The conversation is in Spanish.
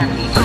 Miami.